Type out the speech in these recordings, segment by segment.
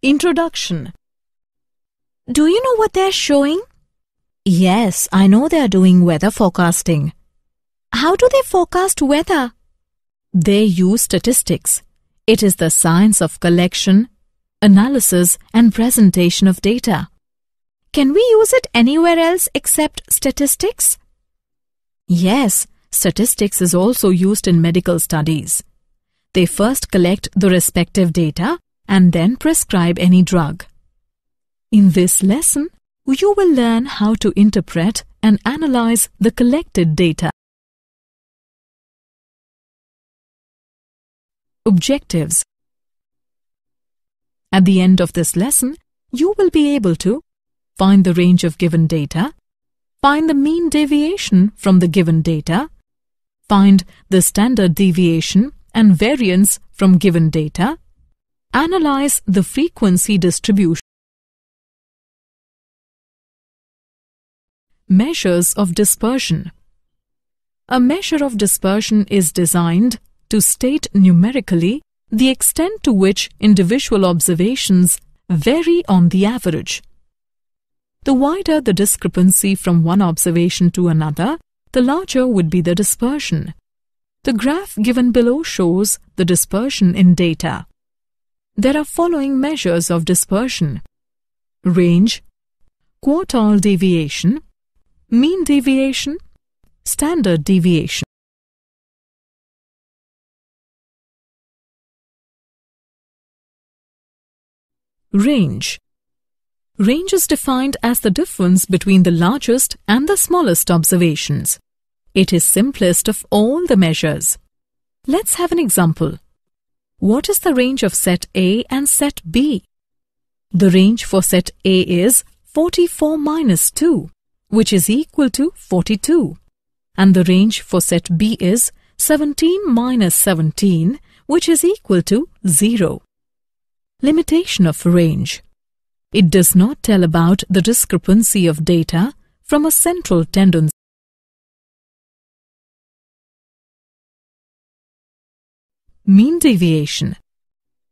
Introduction Do you know what they're showing? Yes, I know they are doing weather forecasting. How do they forecast weather? They use statistics. It is the science of collection, analysis and presentation of data. Can we use it anywhere else except statistics? Yes, statistics is also used in medical studies. They first collect the respective data and then prescribe any drug. In this lesson, you will learn how to interpret and analyze the collected data. Objectives At the end of this lesson, you will be able to find the range of given data, find the mean deviation from the given data, find the standard deviation and variance from given data, analyze the frequency distribution. Measures of dispersion A measure of dispersion is designed to state numerically the extent to which individual observations vary on the average. The wider the discrepancy from one observation to another, the larger would be the dispersion. The graph given below shows the dispersion in data. There are following measures of dispersion. Range, quartile deviation, mean deviation, standard deviation. Range Range is defined as the difference between the largest and the smallest observations. It is simplest of all the measures. Let's have an example. What is the range of set A and set B? The range for set A is 44 minus 2, which is equal to 42. And the range for set B is 17 minus 17, which is equal to 0. Limitation of range. It does not tell about the discrepancy of data from a central tendency. Mean deviation.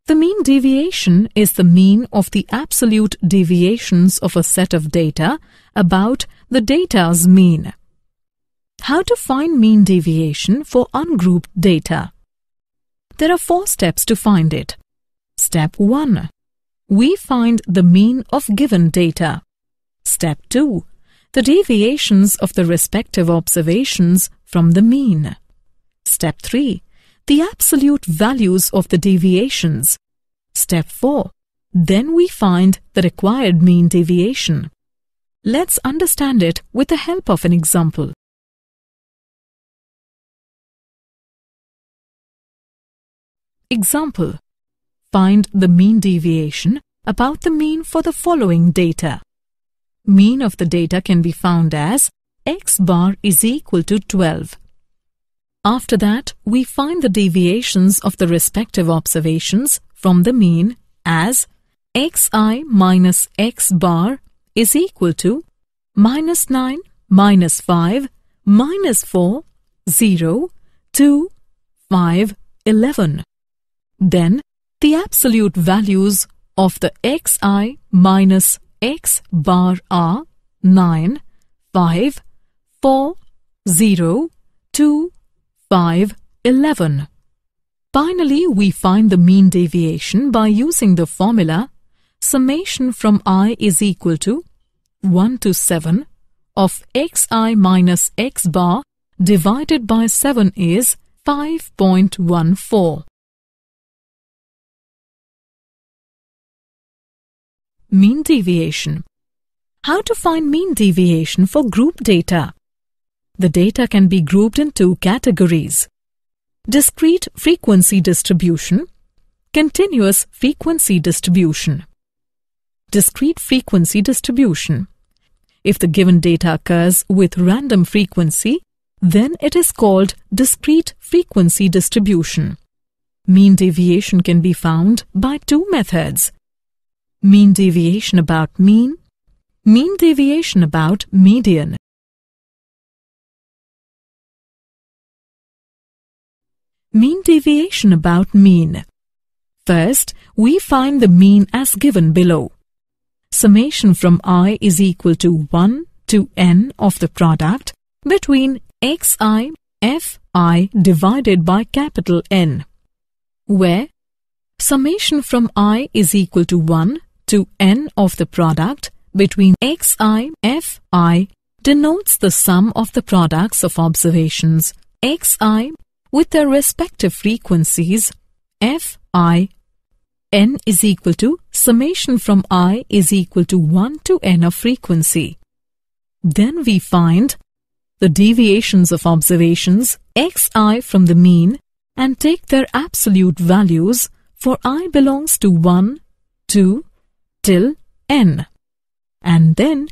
The mean deviation is the mean of the absolute deviations of a set of data about the data's mean. How to find mean deviation for ungrouped data? There are four steps to find it. Step 1 we find the mean of given data. Step 2. The deviations of the respective observations from the mean. Step 3. The absolute values of the deviations. Step 4. Then we find the required mean deviation. Let's understand it with the help of an example. Example Find the mean deviation about the mean for the following data. Mean of the data can be found as x bar is equal to 12. After that, we find the deviations of the respective observations from the mean as xi minus x bar is equal to minus 9, minus 5, minus 4, 0, 2, 5, 11. Then the absolute values of the xi minus x bar are 9, 5, 4, 0, 2, 5, 11. Finally, we find the mean deviation by using the formula summation from i is equal to 1 to 7 of xi minus x bar divided by 7 is 5.14. Mean deviation. How to find mean deviation for group data? The data can be grouped in two categories. Discrete frequency distribution, continuous frequency distribution. Discrete frequency distribution. If the given data occurs with random frequency, then it is called discrete frequency distribution. Mean deviation can be found by two methods mean deviation about mean, mean deviation about median. Mean deviation about mean. First, we find the mean as given below. Summation from i is equal to 1 to n of the product between xi, fi divided by capital N, where summation from i is equal to 1 to n of the product between xi, fi denotes the sum of the products of observations xi with their respective frequencies fi n is equal to summation from i is equal to 1 to n of frequency. Then we find the deviations of observations xi from the mean and take their absolute values for i belongs to 1, 2, till n. And then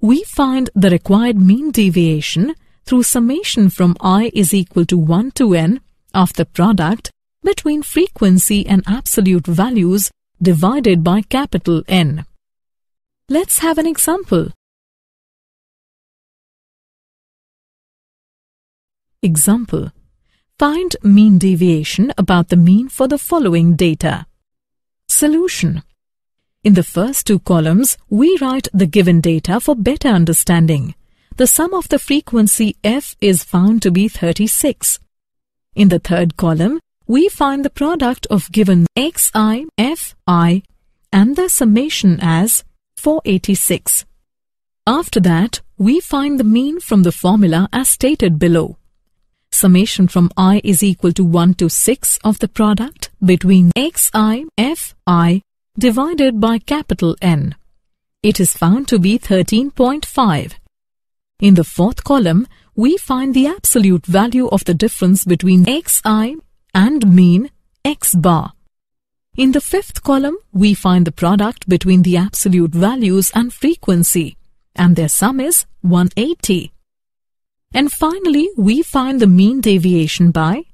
we find the required mean deviation through summation from i is equal to 1 to n of the product between frequency and absolute values divided by capital N. Let's have an example. Example. Find mean deviation about the mean for the following data. Solution. In the first two columns, we write the given data for better understanding. The sum of the frequency f is found to be 36. In the third column, we find the product of given xi, fi and the summation as 486. After that, we find the mean from the formula as stated below. Summation from i is equal to 1 to 6 of the product between xi, fi divided by capital N. It is found to be 13.5. In the fourth column, we find the absolute value of the difference between xi and mean x bar. In the fifth column, we find the product between the absolute values and frequency, and their sum is 180. And finally, we find the mean deviation by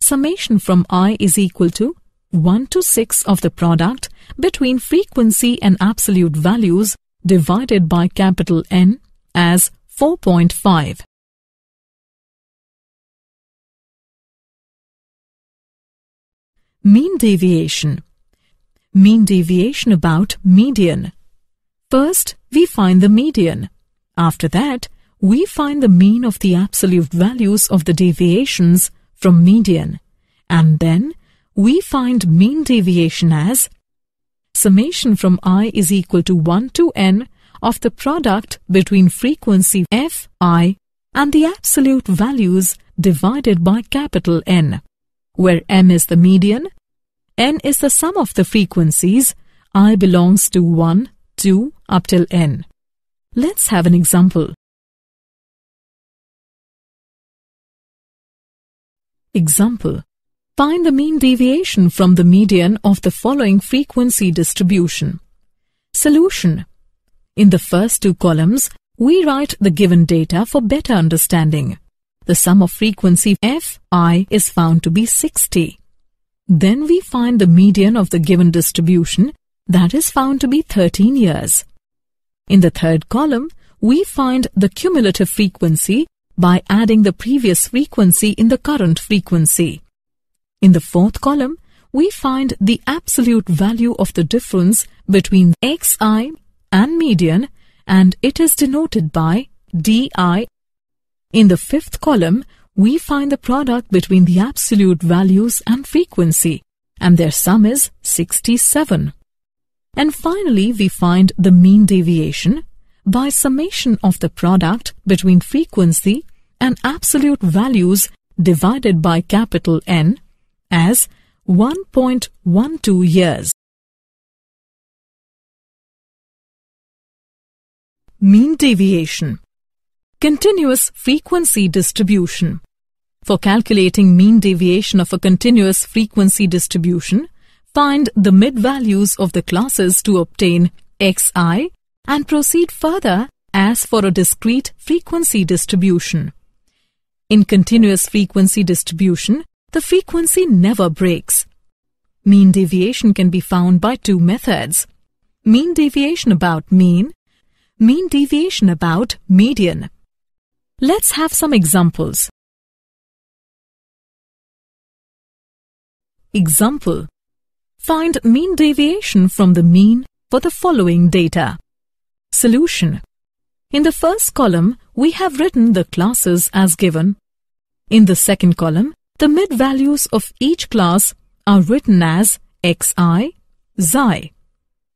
summation from i is equal to 1 to 6 of the product between frequency and absolute values divided by capital N as 4.5. Mean deviation. Mean deviation about median. First, we find the median. After that, we find the mean of the absolute values of the deviations from median. And then, we find mean deviation as summation from i is equal to 1 to n of the product between frequency fi and the absolute values divided by capital N where m is the median, n is the sum of the frequencies, i belongs to 1, 2 up till n. Let's have an example. Example. Find the mean deviation from the median of the following frequency distribution. Solution. In the first two columns, we write the given data for better understanding the sum of frequency Fi is found to be 60. Then we find the median of the given distribution that is found to be 13 years. In the third column, we find the cumulative frequency by adding the previous frequency in the current frequency. In the fourth column, we find the absolute value of the difference between xi and median and it is denoted by di in the fifth column, we find the product between the absolute values and frequency, and their sum is 67. And finally, we find the mean deviation by summation of the product between frequency and absolute values divided by capital N as 1.12 years. Mean deviation Continuous frequency distribution. For calculating mean deviation of a continuous frequency distribution, find the mid-values of the classes to obtain xi and proceed further as for a discrete frequency distribution. In continuous frequency distribution, the frequency never breaks. Mean deviation can be found by two methods. Mean deviation about mean, mean deviation about median. Let's have some examples. Example. Find mean deviation from the mean for the following data. Solution. In the first column, we have written the classes as given. In the second column, the mid-values of each class are written as xi, xi.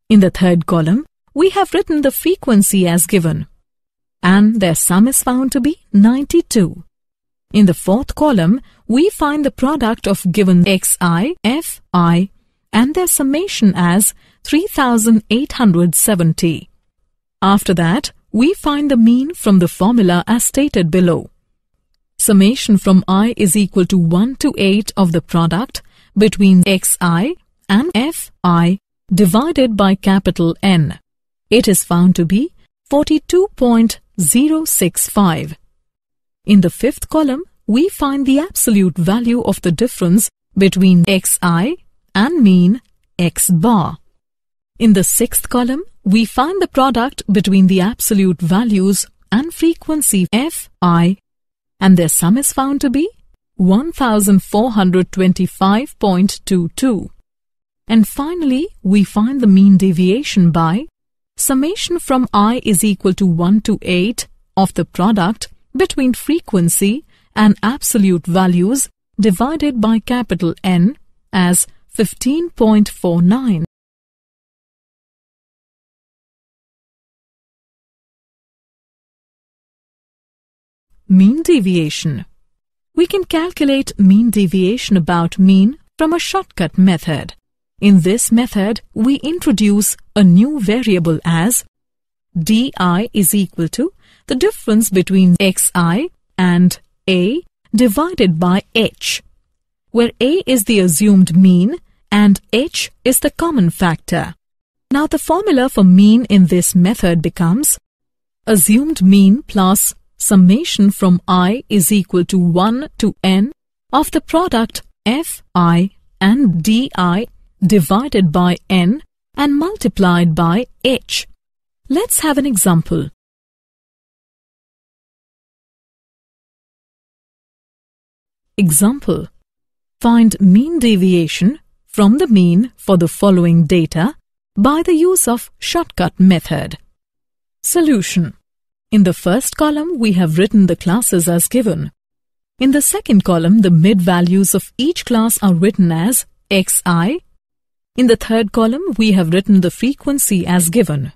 In the third column, we have written the frequency as given. And their sum is found to be 92. In the fourth column, we find the product of given xi, fi, and their summation as 3870. After that, we find the mean from the formula as stated below. Summation from i is equal to 1 to 8 of the product between xi and fi divided by capital N. It is found to be 42.065. In the fifth column, we find the absolute value of the difference between xi and mean x bar. In the sixth column, we find the product between the absolute values and frequency fi and their sum is found to be 1425.22. And finally, we find the mean deviation by summation from i is equal to 1 to 8 of the product between frequency and absolute values divided by capital N as 15.49. Mean deviation. We can calculate mean deviation about mean from a shortcut method. In this method, we introduce a new variable as di is equal to the difference between xi and a divided by h, where a is the assumed mean and h is the common factor. Now the formula for mean in this method becomes assumed mean plus summation from i is equal to 1 to n of the product fi and di divided by n and multiplied by h. Let's have an example. Example. Find mean deviation from the mean for the following data by the use of shortcut method. Solution. In the first column, we have written the classes as given. In the second column, the mid-values of each class are written as xi. In the third column, we have written the frequency as given.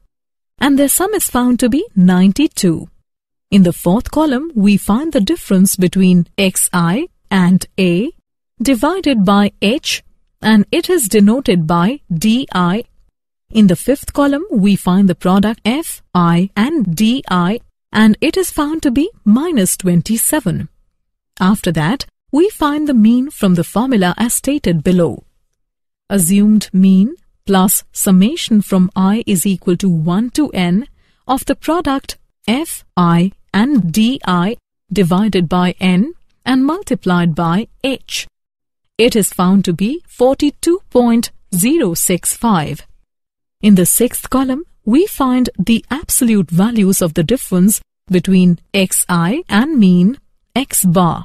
And their sum is found to be 92. In the fourth column, we find the difference between xi and a divided by h and it is denoted by di in the fifth column, we find the product Fi and Di and it is found to be minus 27. After that, we find the mean from the formula as stated below. Assumed mean plus summation from i is equal to 1 to n of the product Fi and Di divided by n and multiplied by h. It is found to be 42.065. In the sixth column, we find the absolute values of the difference between xi and mean x bar.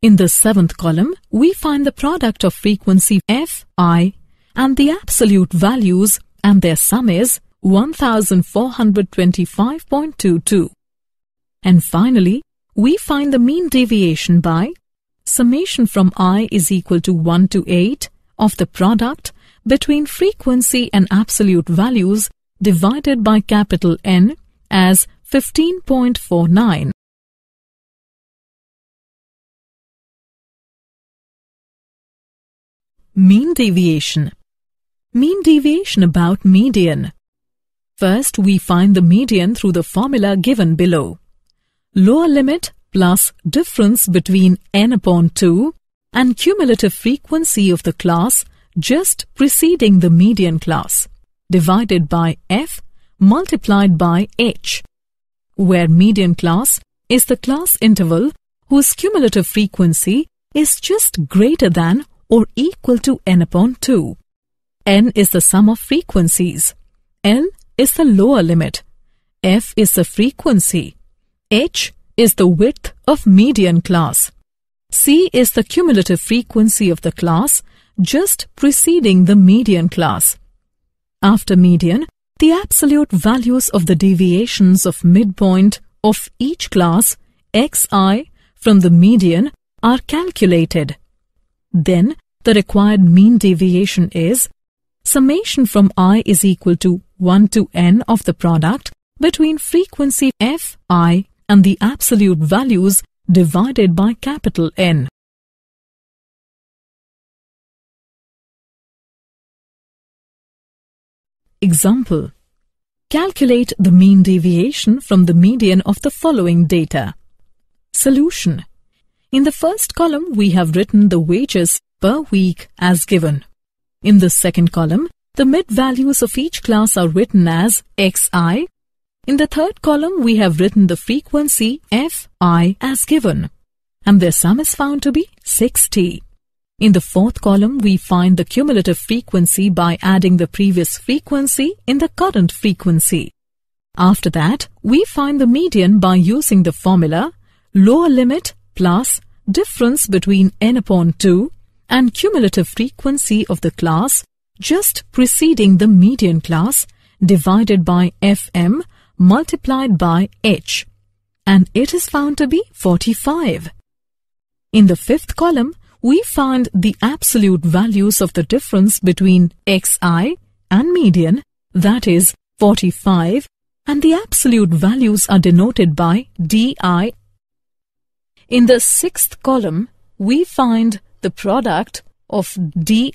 In the seventh column, we find the product of frequency fi and the absolute values and their sum is 1425.22. And finally, we find the mean deviation by summation from i is equal to 1 to 8 of the product between frequency and absolute values divided by capital N as 15.49. Mean deviation Mean deviation about median. First, we find the median through the formula given below. Lower limit plus difference between n upon 2 and cumulative frequency of the class just preceding the median class divided by f multiplied by h, where median class is the class interval whose cumulative frequency is just greater than or equal to n upon 2. n is the sum of frequencies. l is the lower limit. f is the frequency. h is the width of median class. c is the cumulative frequency of the class just preceding the median class. After median, the absolute values of the deviations of midpoint of each class xi from the median are calculated. Then the required mean deviation is summation from i is equal to 1 to n of the product between frequency fi and the absolute values divided by capital N. Example Calculate the mean deviation from the median of the following data. Solution In the first column, we have written the wages per week as given. In the second column, the mid values of each class are written as xi. In the third column, we have written the frequency fi as given, and their sum is found to be 60. In the fourth column, we find the cumulative frequency by adding the previous frequency in the current frequency. After that, we find the median by using the formula lower limit plus difference between n upon 2 and cumulative frequency of the class just preceding the median class divided by fm multiplied by h and it is found to be 45. In the fifth column, we find the absolute values of the difference between xi and median, that is 45, and the absolute values are denoted by di. In the sixth column, we find the product of di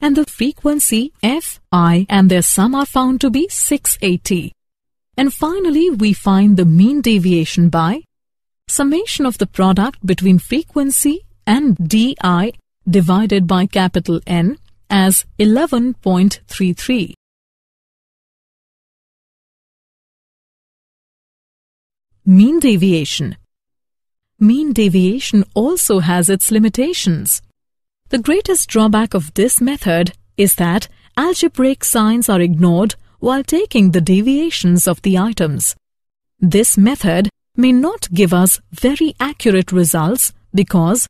and the frequency fi and their sum are found to be 680. And finally, we find the mean deviation by summation of the product between frequency and di divided by capital N as 11.33. Mean deviation Mean deviation also has its limitations. The greatest drawback of this method is that algebraic signs are ignored while taking the deviations of the items. This method may not give us very accurate results because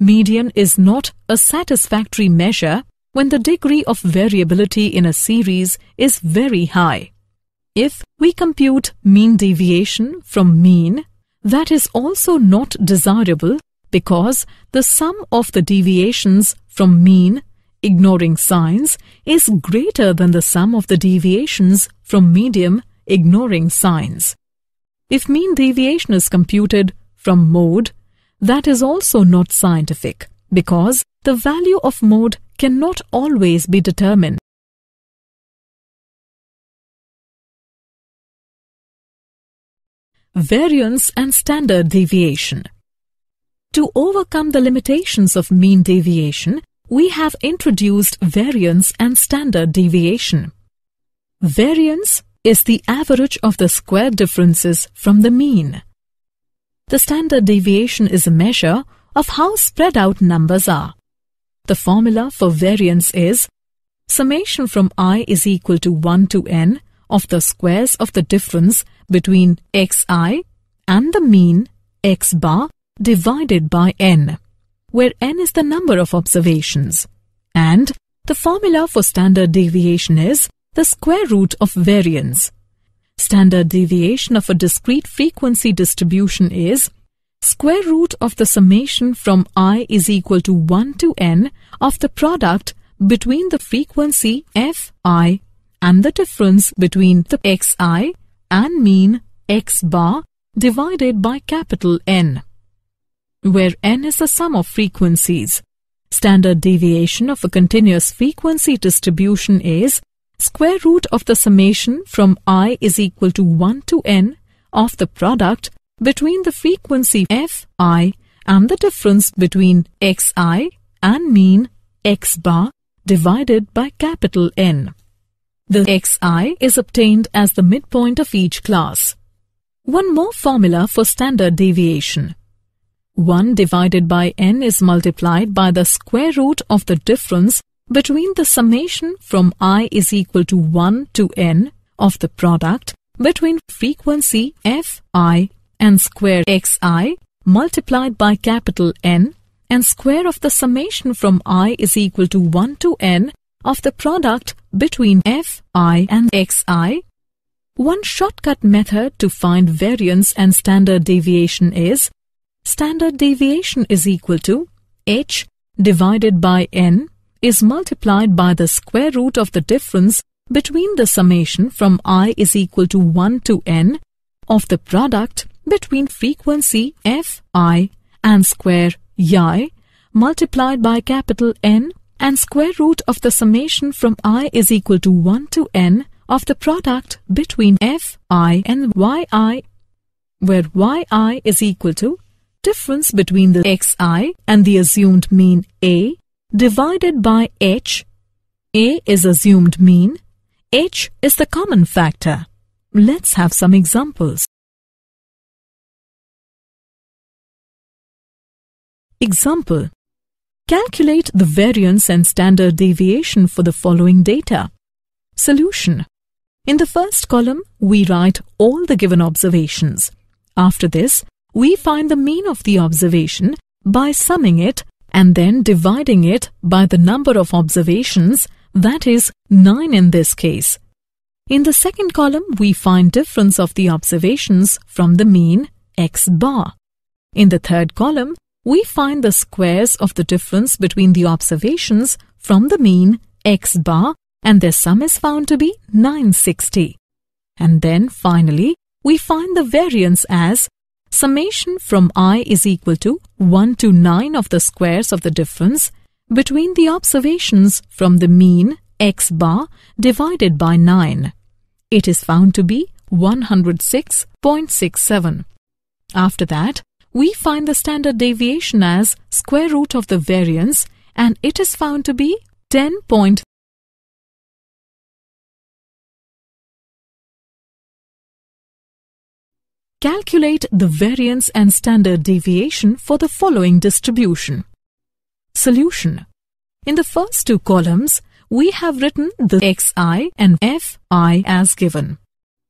median is not a satisfactory measure when the degree of variability in a series is very high. If we compute mean deviation from mean, that is also not desirable because the sum of the deviations from mean ignoring signs is greater than the sum of the deviations from median, ignoring signs. If mean deviation is computed from mode, that is also not scientific because the value of mode cannot always be determined. Variance and standard deviation To overcome the limitations of mean deviation, we have introduced variance and standard deviation. Variance is the average of the square differences from the mean. The standard deviation is a measure of how spread out numbers are. The formula for variance is summation from i is equal to 1 to n of the squares of the difference between xi and the mean x bar divided by n where n is the number of observations. And the formula for standard deviation is the square root of variance. Standard deviation of a discrete frequency distribution is square root of the summation from i is equal to 1 to n of the product between the frequency fi and the difference between the xi and mean x bar divided by capital N where n is the sum of frequencies. Standard deviation of a continuous frequency distribution is square root of the summation from i is equal to 1 to n of the product between the frequency fi and the difference between xi and mean x bar divided by capital N. The xi is obtained as the midpoint of each class. One more formula for standard deviation. 1 divided by n is multiplied by the square root of the difference between the summation from i is equal to 1 to n of the product between frequency fi and square xi multiplied by capital N and square of the summation from i is equal to 1 to n of the product between f, i and xi. One shortcut method to find variance and standard deviation is standard deviation is equal to h divided by n is multiplied by the square root of the difference between the summation from i is equal to 1 to n of the product between frequency f, i and square yi multiplied by capital N and square root of the summation from i is equal to 1 to n of the product between f, i and yi, where yi is equal to difference between the xi and the assumed mean a divided by h. a is assumed mean, h is the common factor. Let's have some examples. Example Calculate the variance and standard deviation for the following data. Solution In the first column, we write all the given observations. After this, we find the mean of the observation by summing it and then dividing it by the number of observations, that is, 9 in this case. In the second column, we find difference of the observations from the mean x bar. In the third column, we find the squares of the difference between the observations from the mean x bar and their sum is found to be 960. And then finally, we find the variance as summation from i is equal to 1 to 9 of the squares of the difference between the observations from the mean x bar divided by 9. It is found to be 106.67. After that, we find the standard deviation as square root of the variance and it is found to be 10. Calculate the variance and standard deviation for the following distribution. Solution. In the first two columns, we have written the xi and fi as given.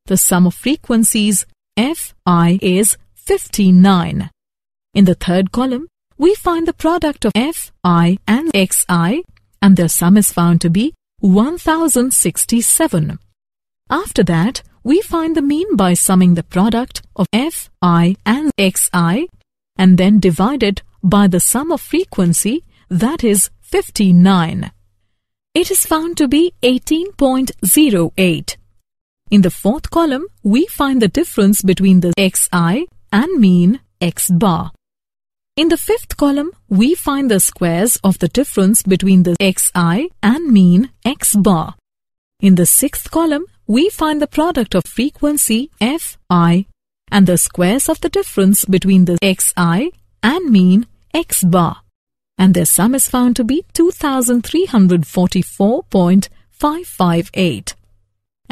The sum of frequencies fi is 59. In the third column, we find the product of fi and xi and their sum is found to be 1067. After that, we find the mean by summing the product of fi and xi and then divide it by the sum of frequency that is 59. It is found to be 18.08. In the fourth column, we find the difference between the xi and mean x bar. In the fifth column, we find the squares of the difference between the xi and mean x bar. In the sixth column, we find the product of frequency fi and the squares of the difference between the xi and mean x bar. And their sum is found to be 2344.558.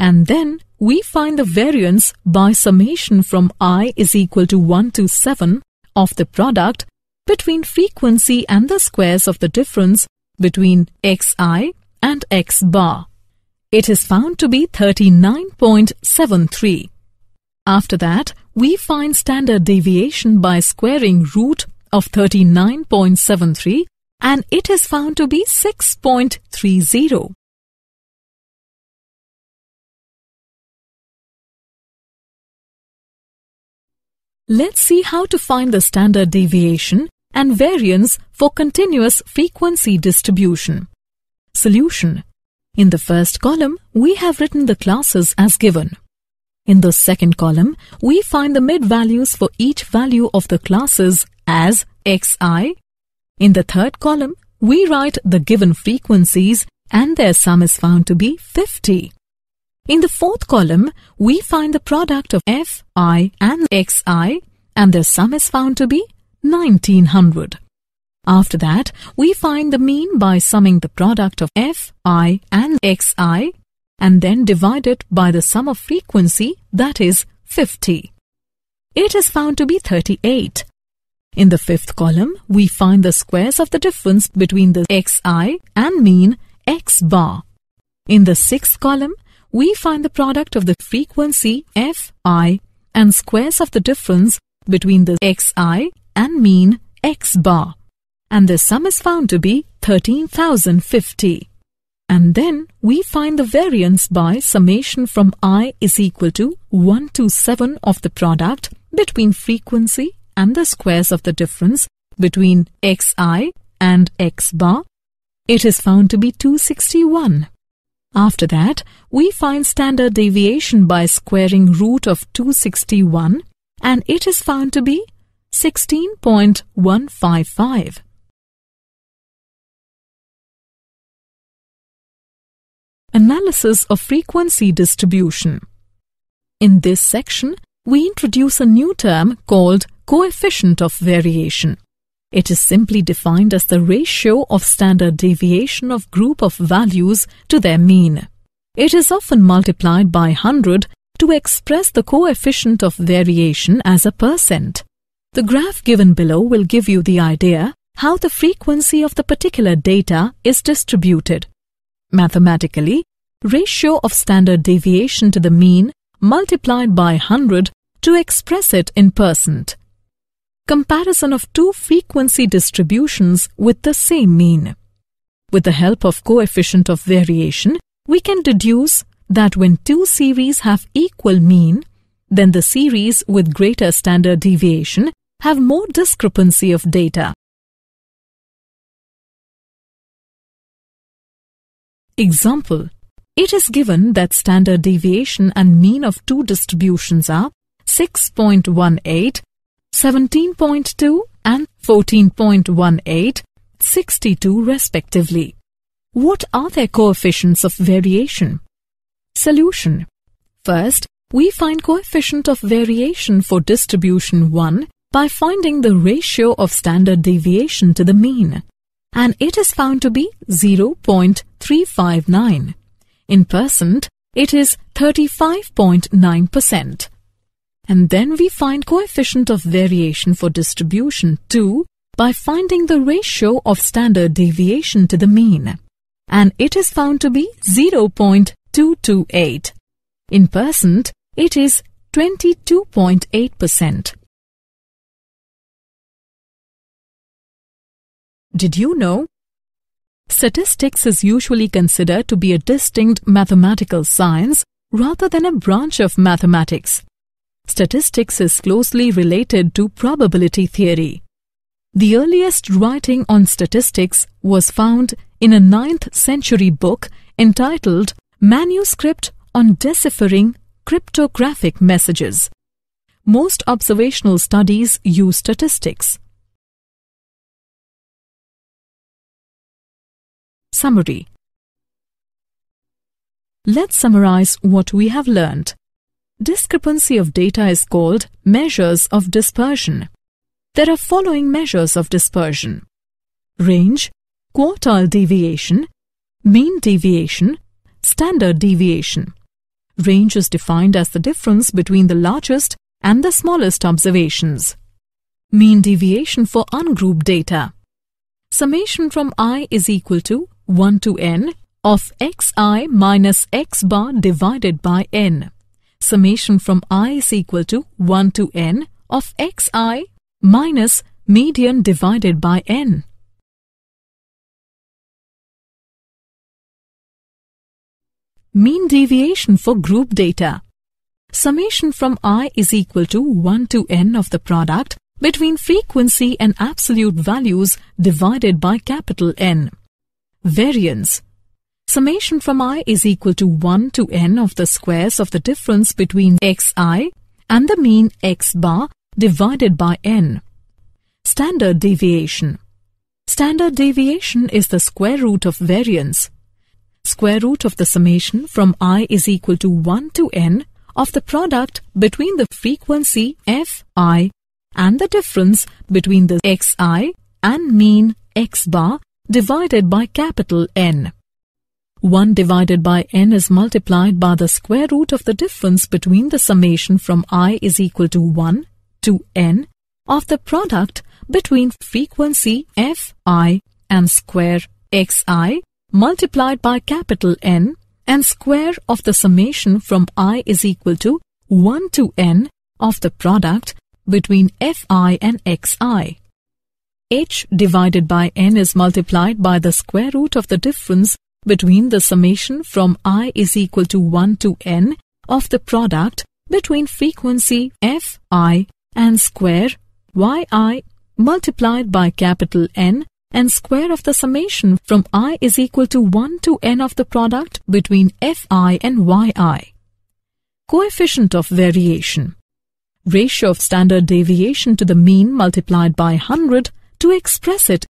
And then we find the variance by summation from i is equal to 1 to 7 of the product between frequency and the squares of the difference between xi and x bar. It is found to be 39.73. After that, we find standard deviation by squaring root of 39.73 and it is found to be 6.30. Let's see how to find the standard deviation and variance for continuous frequency distribution. Solution. In the first column, we have written the classes as given. In the second column, we find the mid-values for each value of the classes as xi. In the third column, we write the given frequencies and their sum is found to be 50. In the fourth column, we find the product of fi and xi and their sum is found to be 1900. After that, we find the mean by summing the product of fi and xi and then divide it by the sum of frequency that is 50. It is found to be 38. In the fifth column, we find the squares of the difference between the xi and mean x bar. In the sixth column, we find the product of the frequency fi and squares of the difference between the xi and mean x bar. and the sum is found to be 13,050. And then we find the variance by summation from i is equal to 1 to 7 of the product between frequency and the squares of the difference between xi and x bar. It is found to be 261. After that, we find standard deviation by squaring root of 261 and it is found to be 16.155. Analysis of frequency distribution. In this section, we introduce a new term called coefficient of variation. It is simply defined as the ratio of standard deviation of group of values to their mean. It is often multiplied by 100 to express the coefficient of variation as a percent. The graph given below will give you the idea how the frequency of the particular data is distributed. Mathematically, ratio of standard deviation to the mean multiplied by 100 to express it in percent. Comparison of two frequency distributions with the same mean. With the help of coefficient of variation, we can deduce that when two series have equal mean, then the series with greater standard deviation have more discrepancy of data. Example It is given that standard deviation and mean of two distributions are 6.18, 17.2 and 14.18, 62 respectively. What are their coefficients of variation? Solution. First, we find coefficient of variation for distribution 1 by finding the ratio of standard deviation to the mean, and it is found to be 0.359. In percent, it is 35.9%. And then we find coefficient of variation for distribution 2 by finding the ratio of standard deviation to the mean, and it is found to be 0.228. In percent, it is 22.8%. Did you know? Statistics is usually considered to be a distinct mathematical science rather than a branch of mathematics. Statistics is closely related to probability theory. The earliest writing on statistics was found in a 9th century book entitled Manuscript on Deciphering Cryptographic Messages. Most observational studies use statistics. Summary Let's summarize what we have learned. Discrepancy of data is called measures of dispersion. There are following measures of dispersion. Range, quartile deviation, mean deviation, standard deviation. Range is defined as the difference between the largest and the smallest observations. Mean deviation for ungrouped data. Summation from i is equal to 1 to n of xi minus x bar divided by n. Summation from i is equal to 1 to n of xi minus median divided by n. Mean deviation for group data. Summation from i is equal to 1 to n of the product between frequency and absolute values divided by capital N. Variance. Summation from i is equal to 1 to n of the squares of the difference between xi and the mean x bar divided by n. Standard deviation. Standard deviation is the square root of variance. Square root of the summation from i is equal to 1 to n of the product between the frequency fi and the difference between the xi and mean x bar divided by capital N. 1 divided by n is multiplied by the square root of the difference between the summation from i is equal to 1 to n of the product between frequency fi and square xi multiplied by capital N and square of the summation from i is equal to 1 to n of the product between fi and xi. h divided by n is multiplied by the square root of the difference between the summation from i is equal to 1 to n of the product between frequency fi and square yi multiplied by capital N and square of the summation from i is equal to 1 to n of the product between fi and yi. Coefficient of variation. Ratio of standard deviation to the mean multiplied by 100 to express it